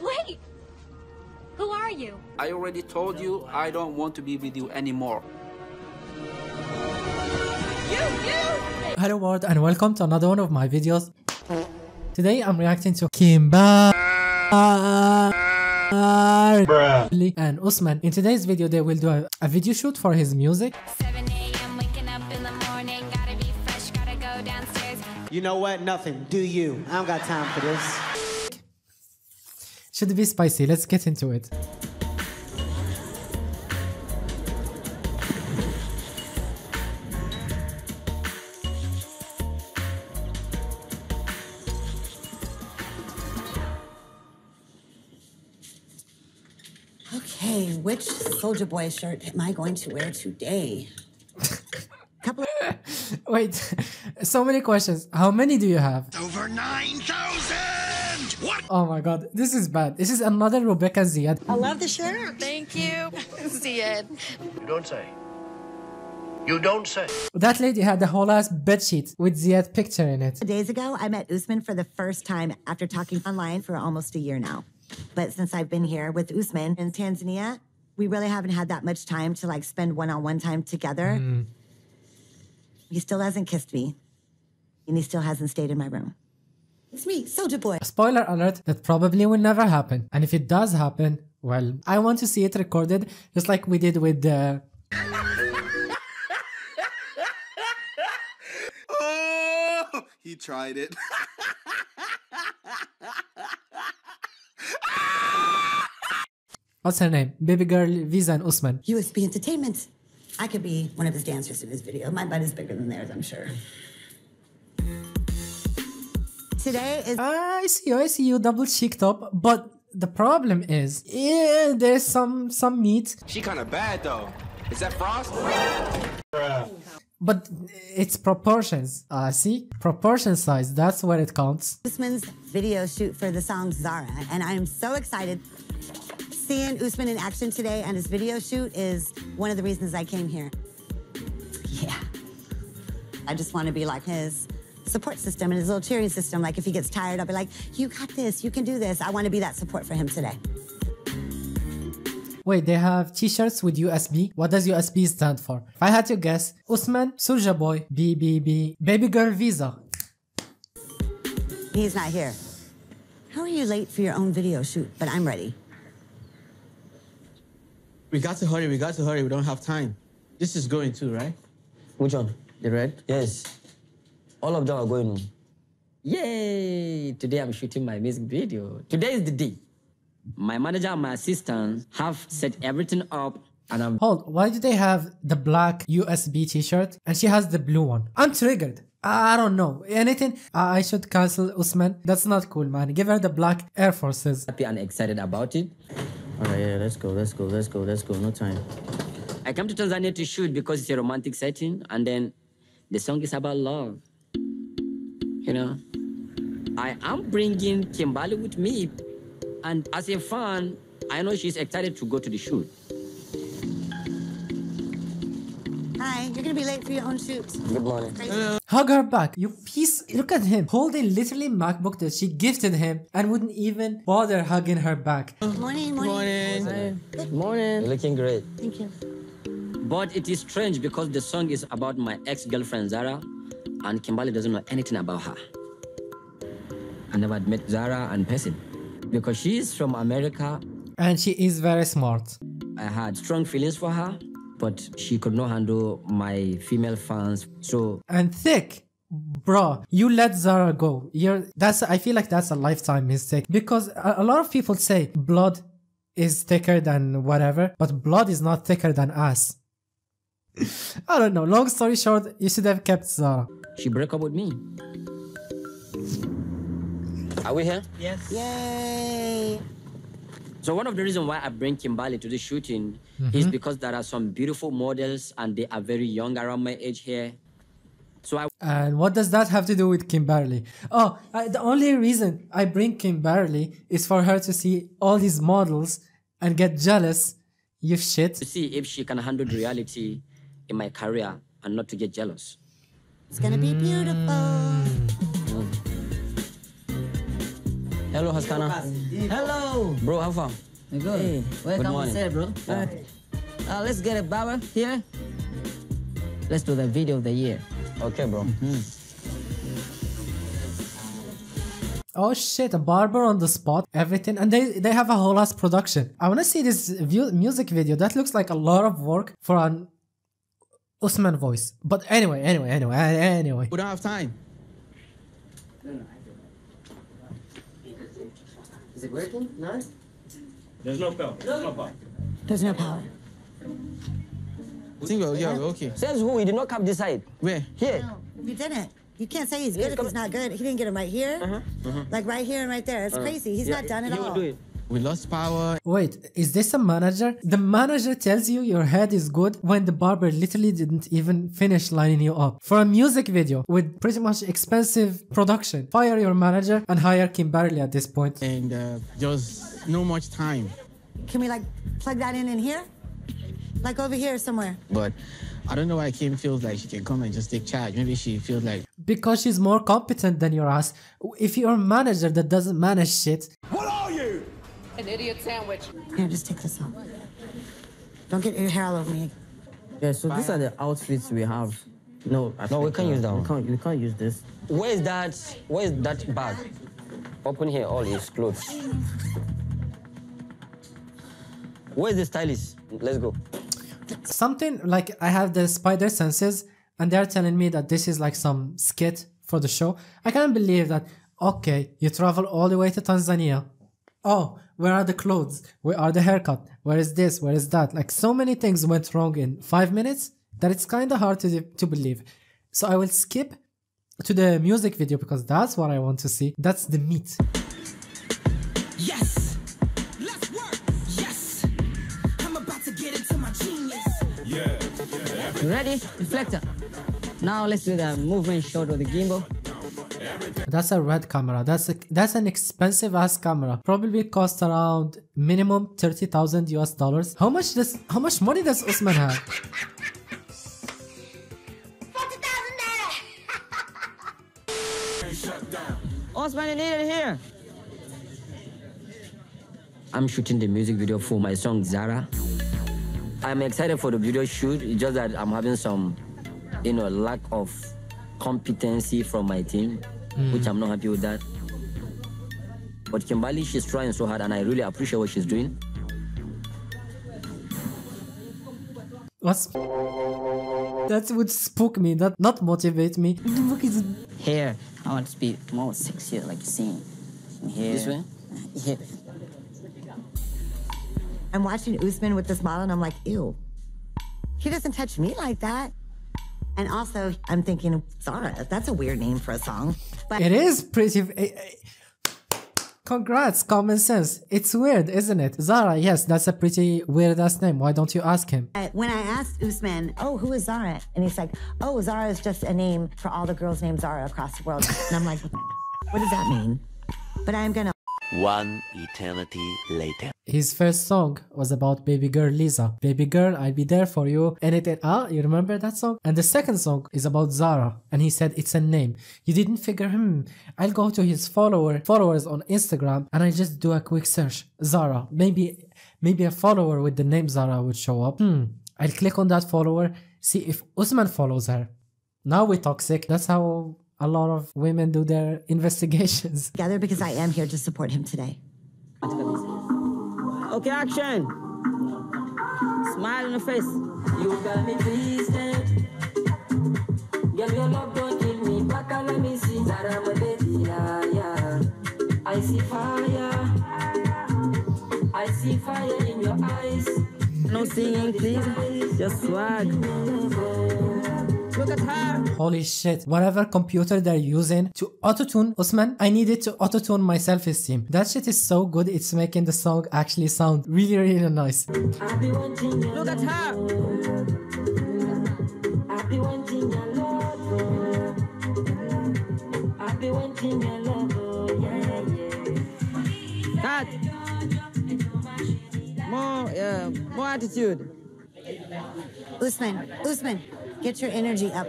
Wait! Who are you? I already told you I don't want to be with you anymore. You, you! Hello world and welcome to another one of my videos. Today I'm reacting to Kimba and Usman. In today's video they will do a, a video shoot for his music 7 a.m. waking up in the morning. Gotta be fresh, gotta go downstairs. You know what? Nothing. Do you. I don't got time for this. Should be spicy. Let's get into it. Okay, which SojaBoy shirt am I going to wear today? Couple of Wait, so many questions. How many do you have? Over 9,000! What? Oh my god, this is bad. This is another Rebecca Zied. I love the shirt. Thank you, Zied. You don't say. You don't say. That lady had the whole ass bedsheet with Zied picture in it. Days ago, I met Usman for the first time after talking online for almost a year now. But since I've been here with Usman in Tanzania, we really haven't had that much time to like spend one-on-one time together. Mm. He still hasn't kissed me, and he still hasn't stayed in my room. It's me, SojaBoy. Spoiler alert, that probably will never happen. And if it does happen, well, I want to see it recorded just like we did with the. Oh, he tried it. What's her name? Baby girl Visa and Usman. USB Entertainment. I could be one of his dancers in this video. My butt is bigger than theirs, I'm sure. Today is Ah, I see you, I see you, double cheek top. But the problem is, yeah, there's some some meat, She kind of bad though. Is that Frost? but it's proportions. Ah, see, proportion size. That's where it counts. Usman's video shoot for the song Zara, and I am so excited. Seeing Usman in action today and his video shoot is one of the reasons I came here. Yeah. I just want to be like his support system and his little cheering system. Like if he gets tired, I'll be like, you got this, you can do this. I want to be that support for him today. Wait, they have t-shirts with USB. What does USB stand for? If I had to guess, Usman, SojaBoy, BBB, Baby Girl Visa. He's not here. How are you late for your own video shoot? But I'm ready. We got to hurry, we got to hurry, we don't have time. This is going too, right? Which one? The red? Yes. All of them are going. Yay! Today I'm shooting my music video. Today is the day. My manager and my assistant have set everything up and I'm Hold, why do they have the black USB t-shirt and she has the blue one? I'm triggered. I don't know. Anything? I I should cancel Usman. That's not cool, man. Give her the black Air Forces. happy and excited about it. All right, yeah, let's go, let's go, let's go, let's go. No time. I came to Tanzania to shoot because it's a romantic setting and then the song is about love. You know? I am bringing Kimbali with me and as a fan, I know she's excited to go to the shoot. Hi, you're gonna be late for your own shoot. Good morning. Hug her back. You piece. Look at him holding literally MacBook that she gifted him and wouldn't even bother hugging her back. Morning, morning. Morning. Good morning. Looking great. Thank you. But it is strange because the song is about my ex-girlfriend Zara and Kimbali doesn't know anything about her. I never met Zara and person because she is from America. And she is very smart. I had strong feelings for her, but she could not handle my female fans. So And thick. Bro, you let Zara go. You're that's I feel like that's a lifetime mistake because a, a lot of people say blood is thicker than whatever, but blood is not thicker than us. I don't know. Long story short, you should have kept Zara. She broke up with me. Are we here? Yes. Yay. So one of the reasons why I bring Kimbali to the shooting is mm-hmm. because there are some beautiful models and they are very young around my age here. So I And what does that have to do with Kimberly? Oh, I, the only reason I bring Kimberly is for her to see all these models and get jealous. You shit. to see if she can handle reality in my career and not to get jealous. It's gonna be beautiful. Hello, Haskana. Hello. Bro, how far? You good? Hey, welcome Good morning. on bro. Yeah. Uh, let's get a barber here. Let's do the video of the year. Okay, bro. Oh shit, a barber on the spot, everything, and they they have a whole ass production. I wanna see this view, music video. That looks like a lot of work for an Usman voice. But anyway, anyway, anyway, anyway. We don't have time. Is it working? No? There's no power. There's no power. There's no power. I yeah, okay. Says who? He did not cap this side. Where? Here. You didn't. You can't say he's good if he's not good. He didn't get him right here. Uh -huh. Uh -huh. Like right here and right there. It's crazy. He's not done at all. We lost power. Wait, is this a manager? The manager tells you your head is good when the barber literally didn't even finish lining you up. For a music video with pretty much expensive production, fire your manager and hire Kimberly at this point. And uh, there was no much time. Can we like plug that in in here? Like over here somewhere. But I don't know why Kim feels like she can come and just take charge. Maybe she feels like Because she's more competent than your ass. If you're a manager that doesn't manage shit, An idiot sandwich. Here, just take this off. Don't get your hair all over me. Yeah, so these are the outfits we have. No, No, we can't uh, use that We can't, we can't use this. Where is that? Where is that bag? Open here, all his clothes. Where is the stylist? Let's go. something like I have the spider senses and they're telling me that this is like some skit for the show. I can't believe that, okay, you travel all the way to Tanzania. Oh, where are the clothes? Where are the haircut? Where is this? Where is that? Like so many things went wrong in five minutes that it's kind of hard to, to believe. So I will skip to the music video because that's what I want to see. That's the meat. Yes, let's work. Yes, I'm about to get into my genius. You ready? Reflector. Now let's do the movement shot with the gimbal. That's a red camera. That's a, that's an expensive ass camera. Probably cost around minimum thirty thousand US dollars. How much does how much money does Usman have? Osman, you need it here. I'm shooting the music video for my song Zara. I'm excited for the video shoot. It's just that I'm having some, you know, lack of competency from my team, Hmm. which I'm not happy with that. But Kimberly, she's trying so hard, and I really appreciate what she's doing. What's that would spook me. That not motivate me. What the fuck is Here. I want to be more sexy, like you seen. Here. This way? Uh, here. I'm watching Usman with this model and I'm like, ew. He doesn't touch me like that. And also, I'm thinking, Zara, that's a weird name for a song. But It is pretty. eh, eh, Congrats, common sense. It's weird, isn't it? Zara, yes, that's a pretty weird ass name. Why don't you ask him? Uh, when I asked Usman, oh, who is Zara? And he's like, oh, Zara is just a name for all the girls named Zara across the world. And I'm like, what does that mean? But I'm gonna. One eternity later. His first song was about baby girl Lisa. Baby girl, I'll be there for you. And Anything. Ah, you remember that song? And the second song is about Zara. And he said it's a name. You didn't figure, hmm, I'll go to his follower followers on Instagram and I just do a quick search. Zara. Maybe maybe a follower with the name Zara would show up. Hmm. I'll click on that follower, see if Usman follows her. Now we're toxic. That's how a lot of women do their investigations. Together because I am here to support him today. Okay, action. Smile in the face. You got me twisted. Girl, your love don't kill me. Back and let me see that I'm a baby. Yeah, yeah. I see fire. I see fire in your eyes. No singing, please. Just swag. Look at her. Holy shit. Whatever computer they're using to autotune Usman, I needed to autotune my self-esteem. That shit is so good, it's making the song actually sound really, really nice. Look at her. I be wanting your love. I be wanting your love. Oh. Oh, yeah, yeah. Cut. More, yeah, more attitude. Usman, Usman, get your energy up.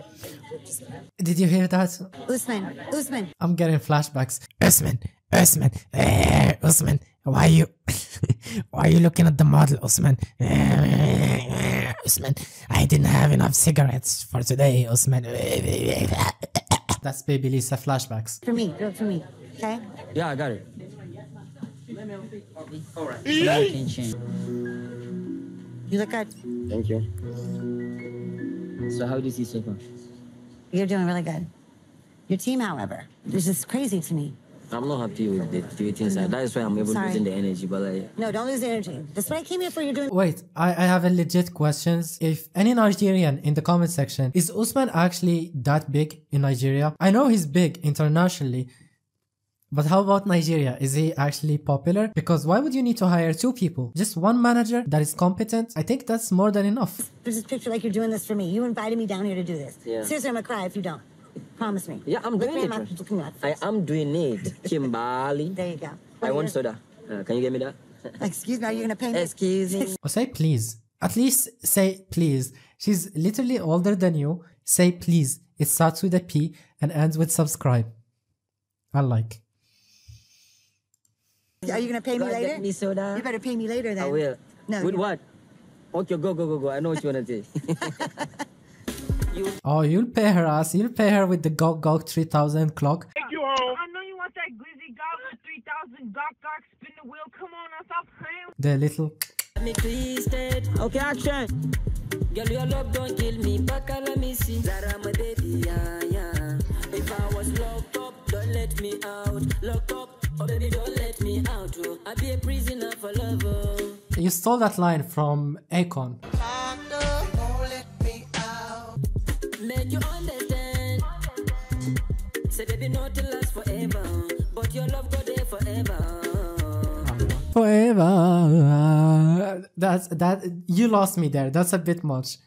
Did you hear that? Usman, Usman. I'm getting flashbacks. Usman, Usman, eh, Usman, why you, why are you looking at the model, Usman? Eh, Usman, I didn't have enough cigarettes for today, Usman. That's Baby Lisa flashbacks. For me, do it for me, okay? Yeah, I got it. All right. You look good. Thank you. So how do you see so far? You're doing really good. Your team, however, is just crazy to me. I'm not happy with the activity inside. That is why I'm able Sorry. losing the energy. But like, No, don't lose the energy. That's what I came here for. You're doing. Wait, I, I have a legit questions. If any Nigerian in the comment section, is Usman actually that big in Nigeria? I know he's big internationally, but how about Nigeria? Is he actually popular? Because why would you need to hire two people? Just one manager that is competent? I think that's more than enough. There's this picture like you're doing this for me. You invited me down here to do this. Yeah. Seriously, I'm gonna cry if you don't. Promise me. yeah, I'm doing me it. in my- man. look me in my I am doing it. Kimberly. There you go. I want soda. Uh, can you get me that? Excuse me, are you gonna pay me? Excuse me. Or say please. At least say please. She's literally older than you. Say please. It starts with a P and ends with subscribe. I like. Are you gonna pay me Go and later? get me soda. You better pay me later then. I will. No. With what? Okay, go, go, go, go. I know what you wanna say. Oh, you'll pay her ass. You'll pay her with the GOG GOG 3000 clock. Take you home. I know you want that glizzy gog 3,000 gawk gawk. Spin the wheel. Come on, now stop playing. The little. Me twisted. Okay, action. Girl, your love don't kill me. Back let me see. Stole that line from Akon. Forever. That's that. You lost me there. That's a bit much.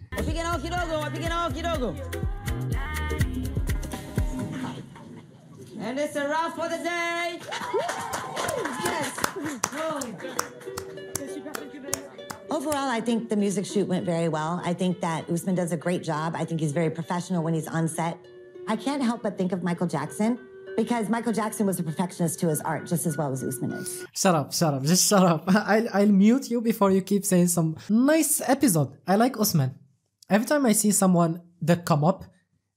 And it's a wrap for the day. Oh, Overall, I think the music shoot went very well. I think that Usman does a great job. I think he's very professional when he's on set. I can't help but think of Michael Jackson because Michael Jackson was a perfectionist to his art just as well as Usman is. Shut up, shut up, just shut up. I'll, I'll mute you before you keep saying some nice episode. I like Usman. Every time I see someone that come up,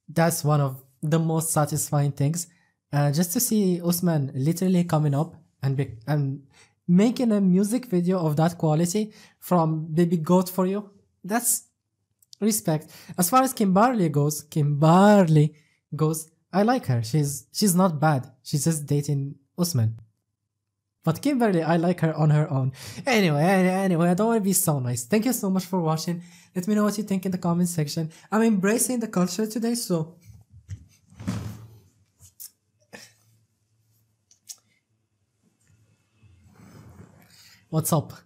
that's one of the most satisfying things. Uh, just to see Usman literally coming up and be, and making a music video of that quality from Baby Goat for You, that's respect. As far as Kimberly goes, Kimberly goes, I like her. She's she's not bad. She's just dating Usman. But Kimberly, I like her on her own. Anyway, anyway, I don't want to be so nice. Thank you so much for watching. Let me know what you think in the comment section. I'm embracing the culture today, so what's up?